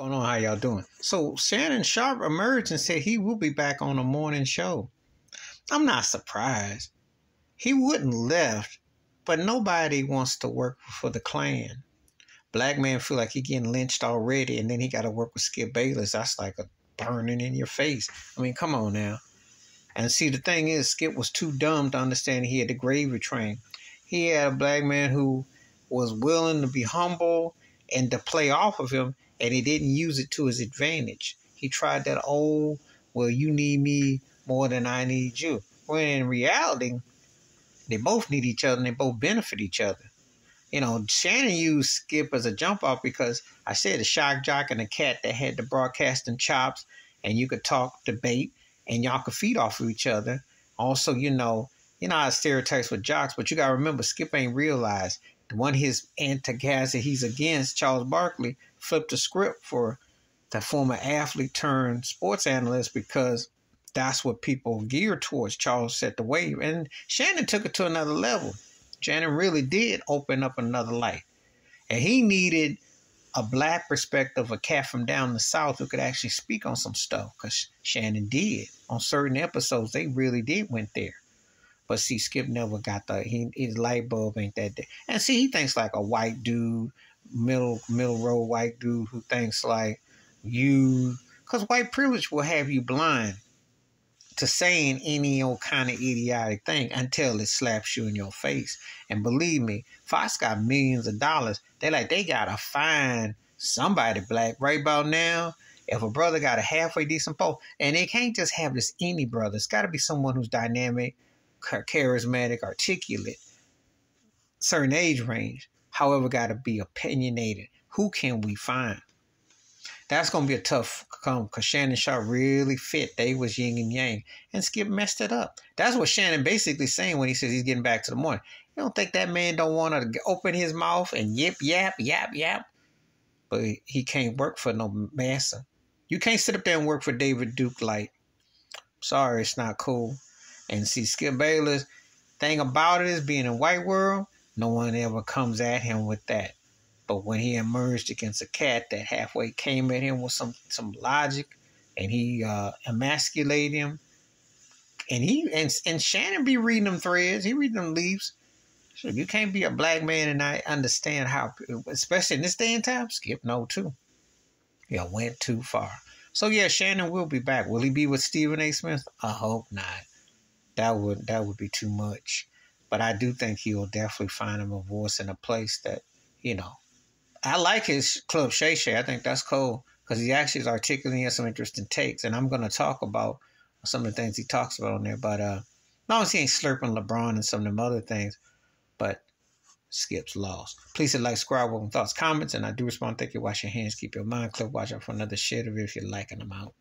going on? How y'all doing? So Shannon Sharpe emerged and said he will be back on the morning show. I'm not surprised. He wouldn't left, but nobody wants to work for the Klan. Black man feel like he getting lynched already, and then he got to work with Skip Bayless. That's like a burning in your face. I mean, come on now. And see, the thing is, Skip was too dumb to understand he had the gravy train. He had a black man who was willing to be humble and to play off of him and he didn't use it to his advantage. He tried that old, well, you need me more than I need you. When in reality, they both need each other and they both benefit each other. You know, Shannon used Skip as a jump off because I said the shock jock and the cat that had the broadcasting chops and you could talk, debate, and y'all could feed off of each other. Also, you know, you know how stereotypes with jocks, but you gotta remember Skip ain't realized the one his antagonist he's against, Charles Barkley, flipped the script for the former athlete turned sports analyst because that's what people gear towards. Charles set the wave. And Shannon took it to another level. Shannon really did open up another light. And he needed a black perspective, a cat from down the south who could actually speak on some stuff. Because Shannon did. On certain episodes, they really did went there. But see, Skip never got the he, his light bulb ain't that. Day. And see, he thinks like a white dude middle middle row white dude who thinks like you because white privilege will have you blind to saying any old kind of idiotic thing until it slaps you in your face. And believe me, Fox got millions of dollars. They like they gotta find somebody black right about now. If a brother got a halfway decent post, and they can't just have this any brother. It's got to be someone who's dynamic, charismatic, articulate, certain age range however, got to be opinionated. Who can we find? That's going to be a tough come because Shannon Sharpe really fit. They was yin and yang. And Skip messed it up. That's what Shannon basically saying when he says he's getting back to the morning. You don't think that man don't want to open his mouth and yip, yap, yap, yap? But he can't work for no master. You can't sit up there and work for David Duke like, sorry, it's not cool. And see, Skip Bayless, thing about it is being in white world, no one ever comes at him with that. But when he emerged against a cat that halfway came at him with some some logic, and he uh, emasculated him, and he and and Shannon be reading them threads, he read them leaves. So you can't be a black man and I understand how, especially in this day and time. Skip no too. Yeah, went too far. So yeah, Shannon will be back. Will he be with Stephen A. Smith? I hope not. That would that would be too much. But I do think he will definitely find him a voice in a place that, you know, I like his Club Shay Shay. I think that's cool because he actually is articulating some interesting takes. And I'm going to talk about some of the things he talks about on there. But uh, not only he ain't slurping LeBron and some of them other things, but Skip's lost. Please hit like, subscribe, welcome thoughts, comments, and I do respond. Thank you. Wash your hands, keep your mind clear. Watch out for another shit of it if you're liking them out.